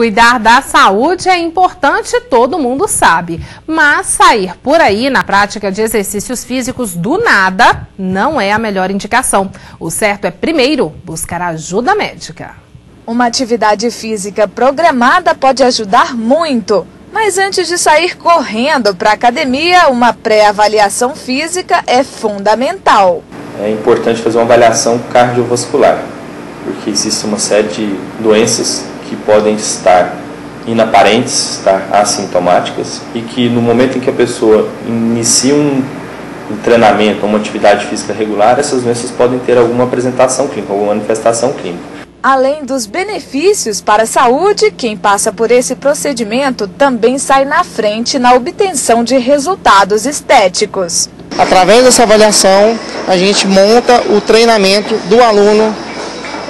Cuidar da saúde é importante, todo mundo sabe. Mas sair por aí na prática de exercícios físicos do nada não é a melhor indicação. O certo é, primeiro, buscar ajuda médica. Uma atividade física programada pode ajudar muito. Mas antes de sair correndo para a academia, uma pré-avaliação física é fundamental. É importante fazer uma avaliação cardiovascular, porque existe uma série de doenças que podem estar inaparentes, estar assintomáticas, e que no momento em que a pessoa inicia um, um treinamento, uma atividade física regular, essas doenças podem ter alguma apresentação clínica, alguma manifestação clínica. Além dos benefícios para a saúde, quem passa por esse procedimento também sai na frente na obtenção de resultados estéticos. Através dessa avaliação, a gente monta o treinamento do aluno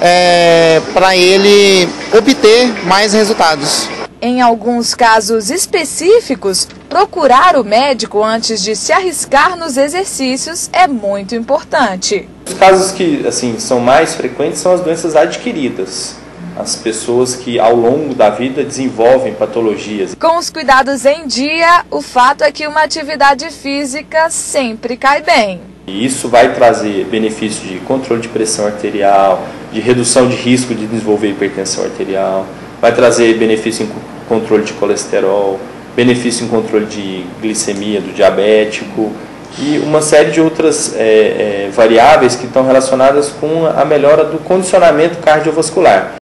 é, para ele obter mais resultados. Em alguns casos específicos, procurar o médico antes de se arriscar nos exercícios é muito importante. Os casos que assim são mais frequentes são as doenças adquiridas. As pessoas que ao longo da vida desenvolvem patologias. Com os cuidados em dia, o fato é que uma atividade física sempre cai bem. E isso vai trazer benefícios de controle de pressão arterial, de redução de risco de desenvolver hipertensão arterial, vai trazer benefício em controle de colesterol, benefício em controle de glicemia do diabético e uma série de outras é, é, variáveis que estão relacionadas com a melhora do condicionamento cardiovascular.